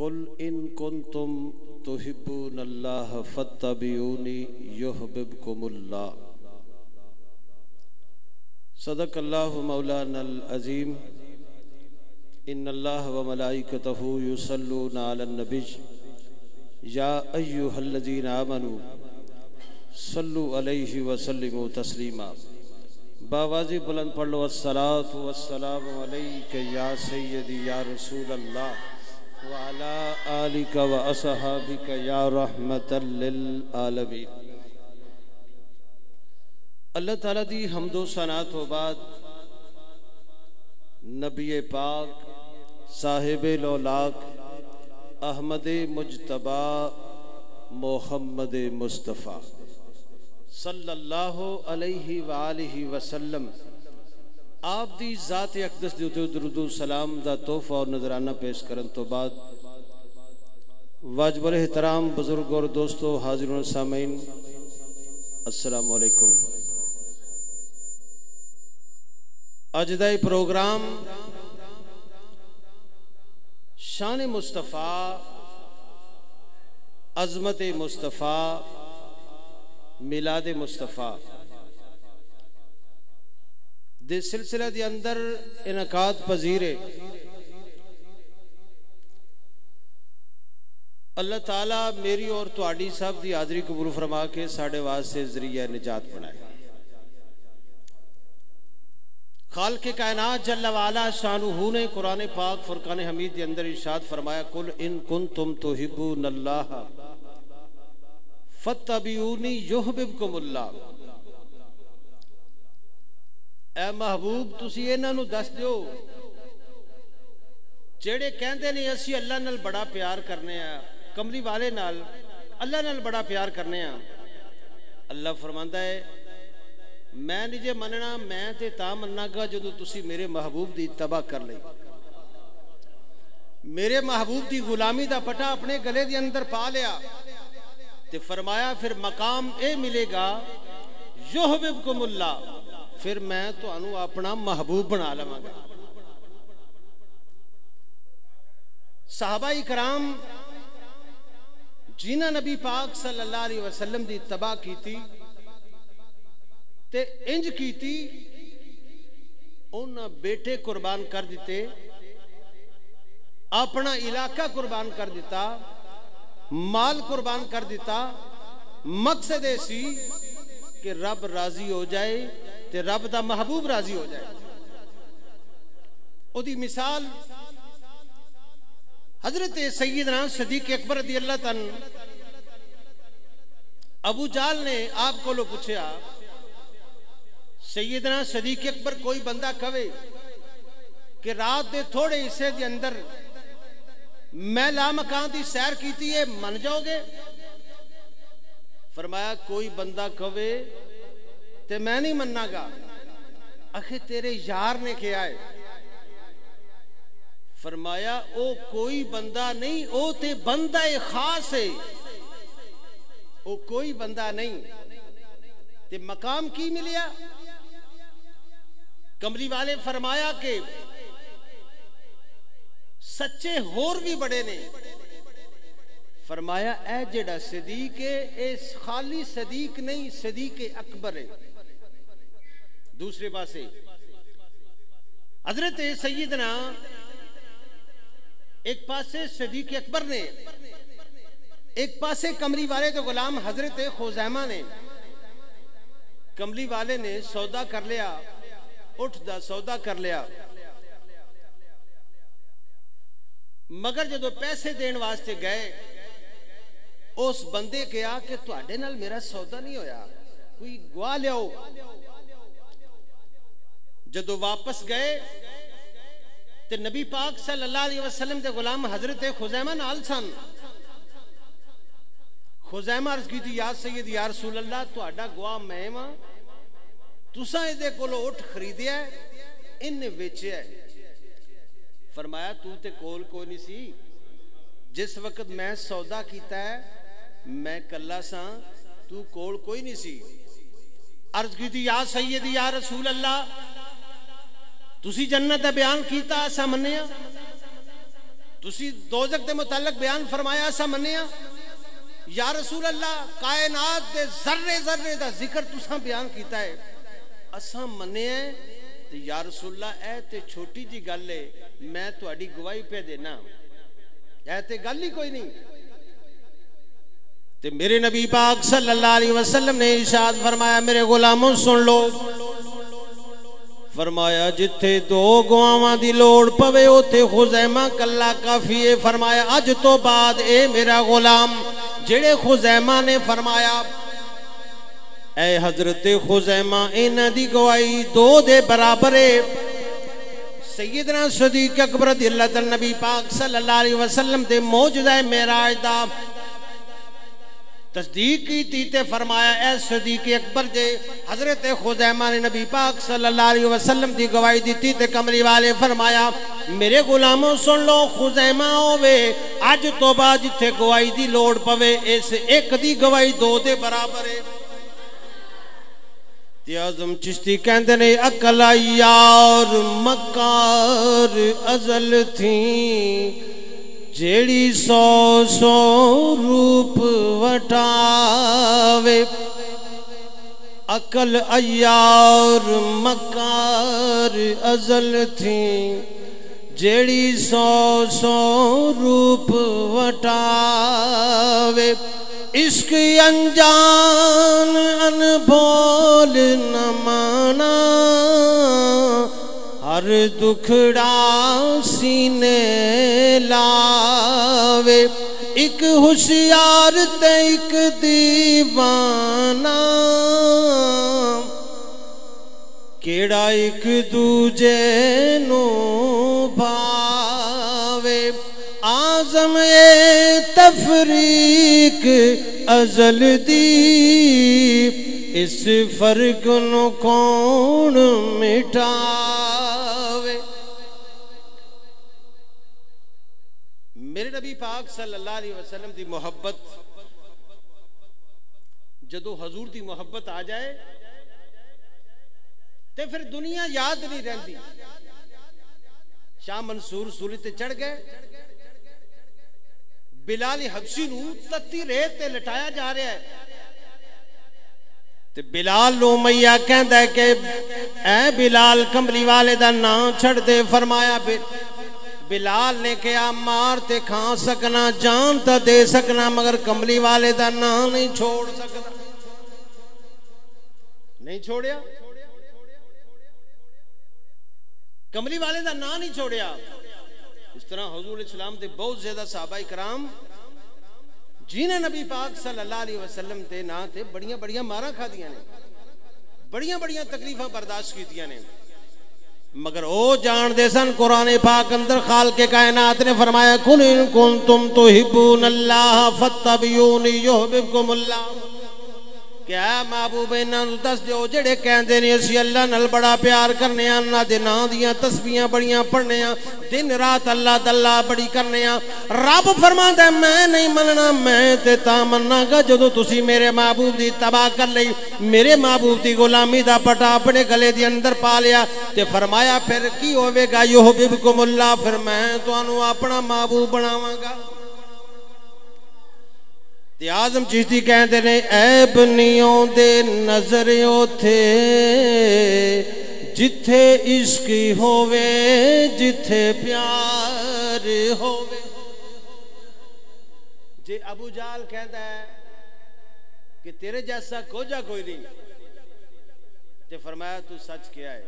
कुल इन कुन तुम तुहिबून अल्लाह फत्तबियूनी युहबिबकुमुल्लाह सदक अल्लाह मौलाना अज़ीम। इन अल्लाह व मलाइकतहु युसल्लूना अलन नबी। या अय्युहल्लज़ीन आमनू, सल्लु अलैहि वसल्लिमु तस्लीमा। बावाजी बुलंद पढ़ लो, अस्सलातु वस्सलामु अलैका या सय्यदी या रसूल अल्लाह व अला आलिका व असहाबिका या रहमतल लिल आलमीन। अल्लाह ताला दी हम्दो सना तो बाद नबी पाक, साहिब लौलाक, अहमद मुजतबा, मोहम्मद मुस्तफ़ा सल्लल्लाहु अलैहि वसल्लम आप दी ज़ात अकदस दे उते दरूदो सलाम दा तोहफा और नजराना पेश करन तो बाद वाजब एहतराम, बुज़ुर्ग और दोस्तों, हाजिर सामीन अज का प्रोग्राम शान मुस्तफ़ा, अजमत मुस्तफ़ा, मिलाद मुस्तफ़ा। दे सिलसिले के अंदर इनकाद पजीर। अल्लाह ताला मेरी और थोड़ी सब की हाजरी कबूल फरमा के साढ़े वास्ते ज़रिया निजात बनाए। खाल के कायनात जल्ला शाहू ने कुरान पाक फुरकान हमीद के अंदर इशाद फरमाया, कुल इन कुन तुम तो हिबू नल्लाह फतबीनी युहबिबकुमुल्ला ए महबूब तुम इन्हों दस दौ जेडे कहते ने, असी अल्लाह बड़ा प्यार करने कमली वाले नाल अल्लाह बड़ा प्यार करने अल्लाह फरमाना है, मैं नहीं जे मनना मैं तो मना गा जो तुम मेरे महबूब की तबाह कर ली मेरे महबूब की गुलामी का पटा अपने गले के अंदर पा लिया तो फरमाया, फिर मकाम यह मिलेगा युह बिबकुमुल्ला फिर मैं तो अपना महबूब बना लवानगा साहबा इकराम जिन्हें नबी पाक सल्ला वसलम की तबाह की इंज की बेटे कुर्बान कर दिते, अपना इलाका कुर्बान कर दिता, माल कुर्बान कर दिता, मकसद ऐसी कि रब राज़ी हो जाए ते रब दा महबूब राज़ी हो जाए। ओदी मिसाल हज़रत सैयदना सदीक अकबर रदी अल्लाह तन अबू जाल ने आपको लो पूछा सैयदना सदीक अकबर कोई बंदा कवे कि रात के थोड़े हिस्से के अंदर मैं लामकान की सैर की मन जाओगे? फरमाया, कोई बंदा कवे मैं नहीं मनागा आखिर तेरे यार ने क्या है? फरमाया, ओ कोई बंदा नहीं, ओ ते बंदा खास है। ओ कोई बंदा नहीं। ते मकाम की मिलिया? कमरी वाले फरमाया के, सच्चे होर भी बड़े ने। फरमाया ए जेड़ा सदीक है, इस खाली सदीक नहीं, सदीक अकबर है। दूसरे पासे। हज़रत सैदना एक पासे सदीक अकबर ने, एक पासे कमरी वाले तो गुलाम हज़रत खोजैमा ने। कमली वाले ने सौदा कर लिया उठदा सौदा कर लिया। मगर जो पैसे देने वास्ते गए, उस बंदे कहा कि थोड़े मेरा सौदा नहीं होया। कोई गुआ लियाओ। जो वापस गए तो नबी पाक अलैहि वसल्लम के गुलाम हज़रत खुजैमा सन। खुजैमा अर्ज़ की याद सैयद, या रसूल अल्लाह थोड़ा गुआ मैं वा। तुसा को उठ खरीदिया इन्हें वेचया फरमाया, तू तो कोल कोई नहीं सी। जिस वक्त मैं सौदा किया मैं कला सा, तू कोल कोई नहीं सी। अर्ज़ की या सैयद, या रसूल अल्लाह तुसी जन्नत का बयान किया ऐसा मनिया दोजक के मुतालक बयान फरमाया ऐसा मनिया या रसूल अल्लाह कायनात के जर्रे जर्रे का ज़िक्र तुसा बयान किया है। असा मनिया तो या रसूल्ला ए तो छोटी जी गल है, मैं थोड़ी गवाही पे देना। ऐ तो गल ही कोई नहीं। ते मेरे नबी पाक सल्लल्लाहु अलैहि वसल्लम ने इशाद फरमाया, मेरे गुलामों, सुन लो। फरमाया, जिथे दो गुआवां की लड़ पवे, उथे खुजैमा कला काफ़ी है। फरमाया, अज तो बाद ए मेरा गुलाम। जेड़े खुजैमा ने फरमाया ए हज़रत खुजैमा, इन्हों की गवाही दो दे बराबर है। सैयदना सदीक अकबर दिल्लत नबी पाक सल्लल्लाहु अलैहि वसल्लम दे मौजूदा मेराज दा तस्दीक की थी ते फरमाया ए सदीक अकबर जे, हज़रत खुजैमा ने नबी पाक सल्लल्लाहु अलैहि वसल्लम दी गवाही दी थी ते कमरी वाले फरमाया, मेरे गुलामों सुन लो, खुजैमा होवे अज तो बाद जिथे गवाही दी लोड़ पवे, इस एक दी गवाही दो दे बराबर है। आज़म चिश्ती कहते ने, अकल यार मकार अजल थी जेड़ी सौ सौ रूप वटावे, अकल अयार मकार अजल थी। जेड़ी सौ सौ रूप वटावे, इश्क अनजान अनभोल न माना। हर दुखड़ा सीने लावे। एक होशियार ते एक दीवाना। केड़ा एक दूजे नु भावे। आज़म ए तफरीक अजल दी इस फ़र्क नु कौन मिटावे पाक सल्लल्लाहु की मोहब्बत, जदों हजूर की मोहब्बत आ जाए तो फिर दुनिया याद नहीं रही शाह मंसूर सूरी से चढ़ गए। बिलाली हबसी तत्ती रेत लटाया जा रहा है। ते बिलाल मैया कह बिलाल कमली वाले का नाम छड़ फरमाया बिलाल ने कहा, मार ते खा सकना, जान तो दे सकना, मगर कमली वाले का ना नहीं छोड़ सकना नहीं छोड़िया? कमली वाले का ना नहीं छोड़िया। इस तरह हजूर इस्लाम के बहुत ज़्यादा साबाई इकराम, जिन्हें नबी पाक सल्लल्लाहु अलैहि वसल्लम के नाते बड़िया बड़िया मारा खादिया ने बड़िया बड़िया तकलीफा बर्दाश्त कीतिया ने। मगर ओ जानते सन, कुरान पाक अंदर खाल के कायनात ने फरमाया कुन कुन तुम तो हिबून अल्लाह क्या महबूब इन्हों दस दो जेडे कहते ने अल्लाह नाल बड़ा प्यार करने दे नां दियाँ तस्बीहां बड़ियाँ पढ़ने दिन रात अल्लाह दल्ला बड़ी करने रब फरमांदा मैं नहीं मनना मैं ते ता मन्नागा जदों तुसी मेरे महबूब दी तबाह कर लई मेरे महबूब दी गुलामी दा पटा अपने गले दे अंदर पा लिया ते फरमाया फिर की होवेगा युहब्बुकुमुल्लाह फिर मैं तुहानू अपना महबूब बनावांगा ਤੇ ਆਜ਼ਮ ਚਿਸ਼ਤੀ ਕਹਿੰਦੇ ਨੇ ਐਬ ਨਹੀਂ ਆਉਂਦੇ ਨਜ਼ਰ ਉਥੇ ਜਿੱਥੇ ਇਸ਼ਕ ਹੋਵੇ ਜਿੱਥੇ ਪਿਆਰ ਹੋਵੇ ਜੇ ਅਬੂ ਜਾਲ ਕਹਿੰਦਾ ਹੈ ਕਿ ਤੇਰੇ ਜੈਸਾ ਕੋਜਾ ਕੋਈ ਨਹੀਂ ਤੇ ਫਰਮਾਇਆ ਤੂੰ ਸੱਚ ਕਿਹਾ ਹੈ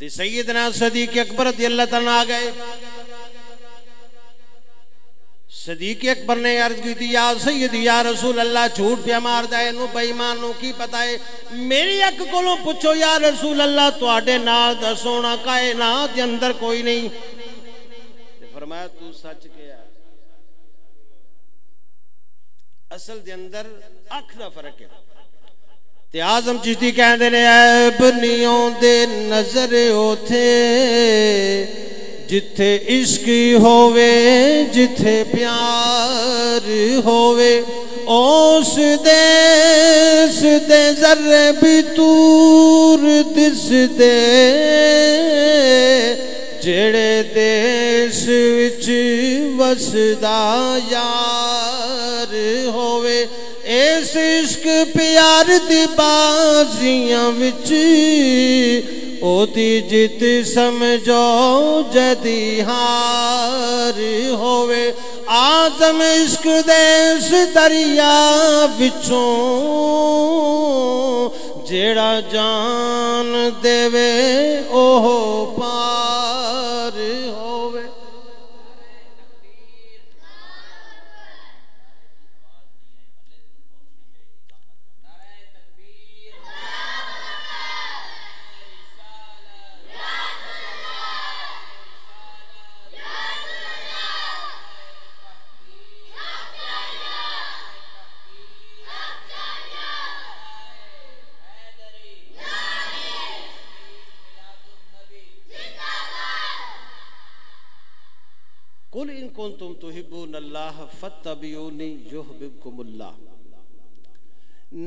ਤੇ ਸੈਯਦਨਾ ਸਦੀਕ ਅਕਬਰ ਰਜ਼ੀ ਅੱਲਾਹ ਤਾਲਾ ਆ ਗਏ सदीक अकबर ने अर्ज की थी या सैयद या रसूल अल्लाह झूठ पे मारदा है नु बेईमान नु की पता है मेरी अख कोलों पूछो या रसूल अल्लाह ਤੁਹਾਡੇ ਨਾਲ ਦਾ ਸੋਨਾ ਕਾਇਨਾਤ ਦੇ ਅੰਦਰ ਕੋਈ ਨਹੀਂ ਤੇ ਫਰਮਾਇਆ ਤੂੰ ਸੱਚ ਕਿਹਾ ਅਸਲ ਦੇ ਅੰਦਰ ਅੱਖ ਦਾ ਫਰਕ ਹੈ ਤੇ ਆਜ਼ਮ ਚਿਸ਼ਤੀ ਕਹਿੰਦੇ ਨੇ ਐਬ ਨਹੀਂ ਆਉਂਦੇ ਨਜ਼ਰ ਉਥੇ ਜਿੱਥੇ ਇਸ਼ਕ ਹੋਵੇ ਜਿੱਥੇ ਪਿਆਰ ਹੋਵੇ ਉਸ ਦੇਸ ਦੇ ਜ਼ਰਰੇ ਵੀ ਤੂਰ ਦਿਸਦੇ ਜਿਹੜੇ ਦੇਸ਼ ਵਿੱਚ ਵਸਦਾ ਯਾਰ ਹੋਵੇ ਇਸ ਇਸ਼ਕ ਪਿਆਰ ਦੀ ਬਾਜ਼ੀਆਂ ਵਿੱਚ ओती जित समझो जदि हार होवे। आज़म इश्क देश दरिया विचों जेड़ा जान देवे ओहो पार। इन कौन तुम तो हिबून अल्लाह फतबियोनी युहबिबकुमुल्लाह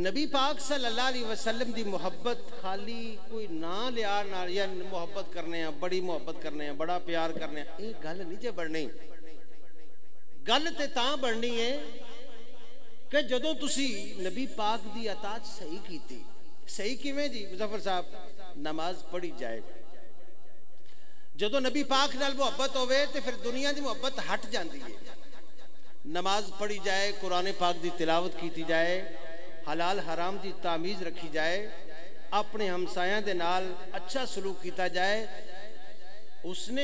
नबी पाक सल्लल्लाहु अलैहि वसल्लम दी मोहब्बत खाली कोई ना लिया ना या मोहब्बत करने हैं, बड़ी मोहब्बत करने हैं, बड़ा प्यार करने हैं, ये गल नहीं जे बढ़नी। गल ते ता बढ़नी है कि जदों तुसी नबी पाक दी अताज सही की थी सही किवें जी? मुजफ्फर साहब, नमाज़ पढ़ी जाएगी ਜਦੋਂ ਨਬੀ ਪਾਕ ਨਾਲ ਮੁਹੱਬਤ ਹੋਵੇ ਤੇ ਫਿਰ ਦੁਨੀਆ ਦੀ ਮੁਹੱਬਤ ਹਟ ਜਾਂਦੀ ਹੈ ਨਮਾਜ਼ ਪੜ੍ਹੀ ਜਾਏ ਕੁਰਾਨ ਪਾਕ ਦੀ ਤਿਲਾਵਤ ਕੀਤੀ ਜਾਏ ਹਲਾਲ ਹਰਾਮ ਦੀ ਤਾਮੀਜ਼ ਰੱਖੀ ਜਾਏ ਆਪਣੇ ਹਮਸਾਇਆਂ ਦੇ ਨਾਲ ਅੱਛਾ ਸਲੂਕ ਕੀਤਾ ਜਾਏ ਉਸਨੇ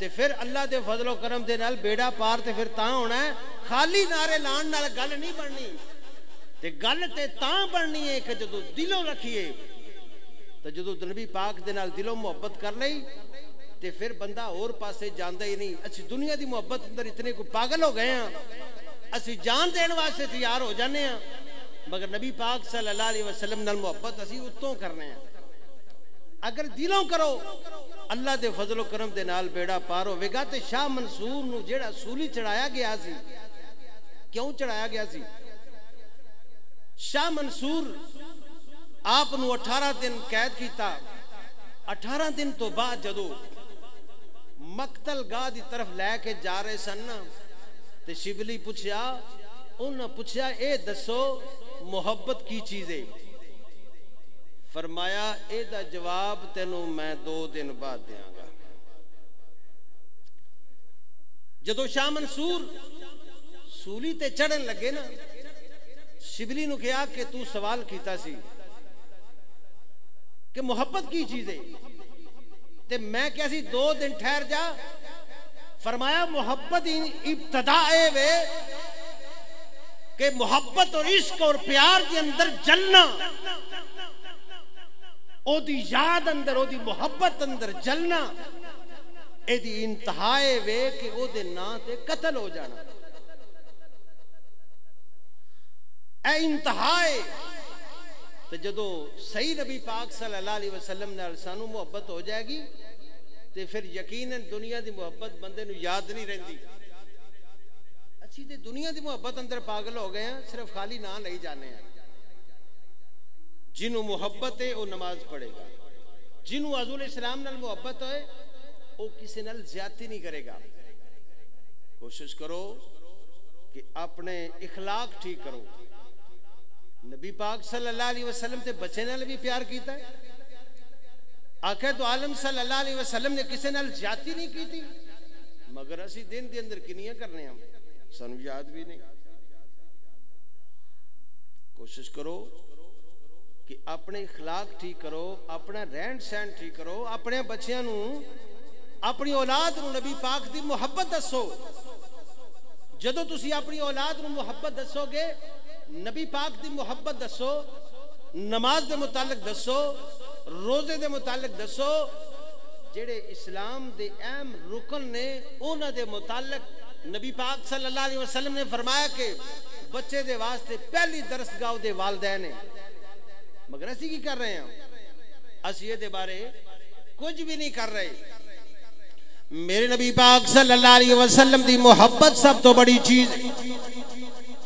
ਤੇ ਫਿਰ ਅੱਲਾ ਦੇ ਫਜ਼ਲੋ ਕਰਮ ਦੇ ਨਾਲ ਬੇੜਾ ਪਾਰ ਤੇ ਫਿਰ ਤਾਂ ਹੋਣਾ ਖਾਲੀ ਨਾਰੇ ਲਾਣ ਨਾਲ ਗੱਲ ਨਹੀਂ ਬਣਨੀ ਤੇ ਗੱਲ ਤੇ ਤਾਂ ਬਣਨੀ ਹੈ ਕਿ ਜਦੋਂ ਦਿਲੋਂ ਰੱਖੀਏ तो जो नबी पाक के दिलों मुहब्बत कर ली तो फिर बंदा होर पासे जाता ही नहीं अच्छी दुनिया की मुहब्बत अंदर इतने को पागल हो गए हैं असं जान देने वास्ते तैयार हो जाने मगर नबी पाक सल्ला वसलम मुहब्बत असं उत्तों करने हैं अगर दिलों करो अल्लाह के फजलो करम के बेड़ा पार होगा तो शाह मनसूर जोड़ा सूली चढ़ाया गया क्यों चढ़ाया गया शाह मंसूर ਆਪ ਨੂੰ 18 ਦਿਨ ਕੈਦ ਕੀਤਾ 18 ਦਿਨ ਤੋਂ ਬਾਅਦ ਜਦੋਂ ਮਕਤਲ ਗਾਹ ਦੀ ਤਰਫ ਲੈ ਕੇ ਜਾ ਰਹੇ ਸਨ ਨਾ ਤੇ ਸ਼ਿਵਲੀ ਪੁੱਛਿਆ ਉਹਨਾਂ ਪੁੱਛਿਆ ਇਹ ਦੱਸੋ ਮੁਹੱਬਤ ਕੀ ਚੀਜ਼ ਹੈ ਫਰਮਾਇਆ ਇਹਦਾ ਜਵਾਬ ਤੈਨੂੰ ਮੈਂ 2 ਦਿਨ ਬਾਅਦ ਦਿਆਂਗਾ ਜਦੋਂ ਸ਼ਾਹ ਮਨਸੂਰ ਸੂਲੀ ਤੇ ਚੜਨ ਲੱਗੇ ਨਾ ਸ਼ਿਵਲੀ ਨੂੰ ਕਿਹਾ ਕਿ ਤੂੰ ਸਵਾਲ ਕੀਤਾ ਸੀ कि मुहब्बत की चीज़। है ते मैं सी दो दिन ठहर जा, फरमाया, मोहब्बत इब्तदा वे, के मोहब्बत और इश्क और प्यार के अंदर जलना, ओदी याद अंदर, ओदी मोहब्बत अंदर जलना, एदी इंतहाए वे कि ओदे ना ते कत्ल हो जाना। ए इंतहाए तो जदों सही नबी पाक सल्लल्लाहु अलैहि वसल्लम नाल सानू मुहब्बत हो जाएगी तो फिर यकीन दुनिया की मुहब्बत बंदे याद नहीं रही अच्छी तो दुनिया की मुहब्बत अंदर पागल हो गए हैं, सिर्फ़ खाली ना नहीं जाने जिन्हों मुहब्बत है वह नमाज़ पढ़ेगा। जिन्हों अजूल इस्लाम मुहब्बत है वह किसी न्याति नहीं करेगा। कोशिश करो कि अपने इखलाक ठीक करो। नबी पाक सल्लल्लाहु अलैहि वसल्लम ते बच्चे नाल भी प्यार कीता है। आखे तो आलम सल्लल्लाहु अलैहि वसल्लम ने किसी नाल जाती नहीं की थी? मगर असि दिन के अंदर किनिया करने हम सू याद भी नहीं। कोशिश करो कि अपने इखलाक ठीक करो, अपना रहन सहन ठीक करो, अपने बच्चों अपनी औलाद नबी पाक की मुहब्बत दसो जो तुम अपनी औलाद नोहब्बत दसोगे नबी पाक की मुहब्बत दसो नमाज़ के मुतालिक दसो रोज़े के मुतालिक दसो जेडे इस्लाम के अहम रुकन ने उन्होंने मुतालिक नबी पाक सल्ला वसलम ने फरमाया कि बच्चे के वास्ते पहली दरसगा वालदे ने मगर असं की कर रहे हैं? असं ये बारे कुछ भी नहीं कर रहे। मेरे नबी पाक सल्लल्लाहु अलैहि वसल्लम दी मोहब्बत सब तो बड़ी चीज़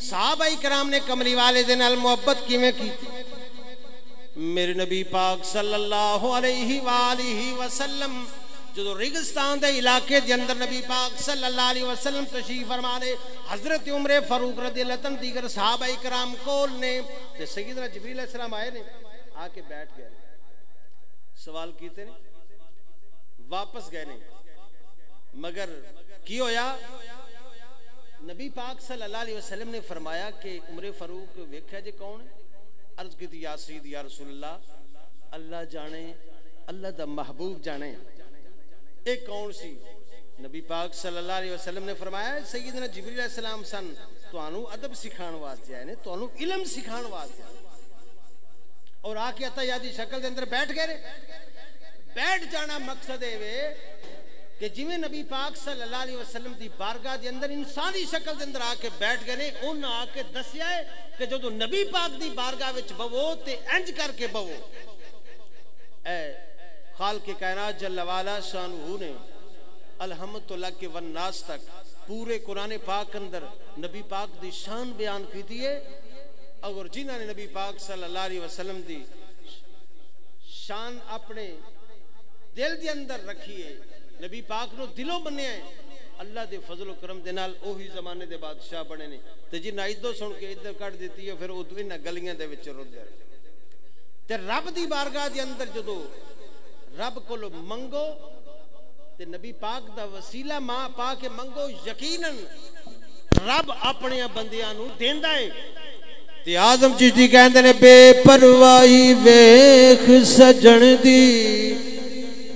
साहबाई कराम ने कमली वाले दिन अल मोहब्बत किवें की? मेरे नबी पाक सल्लल्लाहु अलैहि वालैहि वसल्लम जो रेगिस्तान के इलाके के अंदर नबी पाक सल्लल्लाहु अलैहि वसल्लम तशरीफ़ फरमा दे हज़रत उम्र फारूक रदी लतन दीगर साहबा कराम कोल ने ते सैयदना जबरील अलैहिस्सलाम आए ने, आके बैठ गए। सवाल किए ने? वापस गए नहीं मगर की होया नबी पाक सल्लल्लाहु अलैहि वसल्लम ने फरमाया कि उमरे फरूक वेख्या जे कौन? अर्ज़ की या सईद, या रसूलुल्लाह, अल्लाह जाने, अल्लाह दा महबूब जाने। ये कौन सी? नबी पाक सल्लल्लाहु अलैहि वसल्लम ने फरमाया, सईदना जिब्रील अलैहिस्सलाम सन ਤੁਹਾਨੂੰ अदब ਸਿਖਾਉਣ वास्ते आए ने ਤੁਹਾਨੂੰ ਇਲਮ ਸਿਖਾਉਣ वास्ते ਔਰ ਆ ਕੇ ਅਤਾ ਯਾਦੀ ਸ਼ਕਲ ਦੇ ਅੰਦਰ ਬੈਠ ਗਏ ਨੇ ਬੈਠ ਜਾਣਾ ਮਕਸਦ ਇਹ कि जिमें नबी पाक सल्लल्लाहु वसलम की बारगाह के अंदर इंसानी शक्ल के अंदर आके बैठ गए, उन्होंने आके दसिया है कि जो नबी पाक की बारगाह बवो तो इंज करके बवो। ए खाल के कहना जलवाला शानू ने अलहमदुल्ला के वननास तक पूरे कुरने पाक अंदर नबी पाक की शान बयान की दी है। अगर जिन्होंने नबी पाक सल्लल्लाहु अलैहि वसल्लम की शान अपने दिल के अंदर रखी है नबी पाक नो दिलों बने है अल्लाह के फजल करम के नाल ओही जमाने के बादशाह बने ने। ते जिन्हें इधर सुन के इधर कट दी है, फिर उदो इन्हें गलियाँ दे रुंदे ते रब दी बारगाह के अंदर जो रब को मंगो, ते नबी पाक दा वसीला माँ पा के मंगो यकीनन रब अपने बंदियाँ नु देंदा है। ते आज़म चिश्ती कहंदे ने, बेपरवाही वेख सजण दी।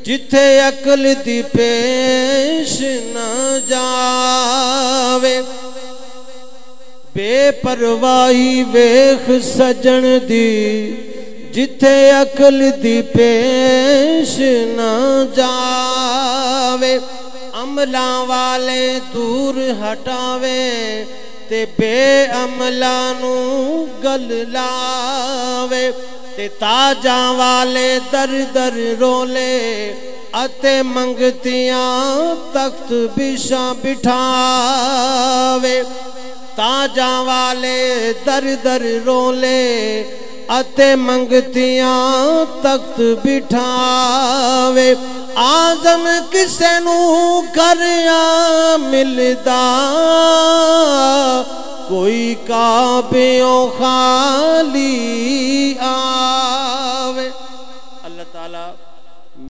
जिथे अकल दी पेश न जावे बेपरवाही वेख सजण दी जिथे अकल दी पेश न जावे अमला वाले दूर हटावे ते बेअमला गल ਤੇ ਤਾਜਾਂ ਵਾਲੇ ਦਰ ਦਰ ਰੋਲੇ ਅਤੇ ਮੰਗਤੀਆਂ ਤਖਤ ਬਿਸ਼ਾ ਬਿਠਾਵੇ। ਤਾਜਾਂ ਵਾਲੇ ਦਰ ਦਰ ਰੋਲੇ ਅਤੇ ਮੰਗਤੀਆਂ ਤਖਤ ਬਿਠਾਵੇ। ਆਜ਼ਮ ਕਿਸੇ ਨੂੰ ਕਰਿਆ ਮਿਲਦਾ। कोई काबियों खाली आवे।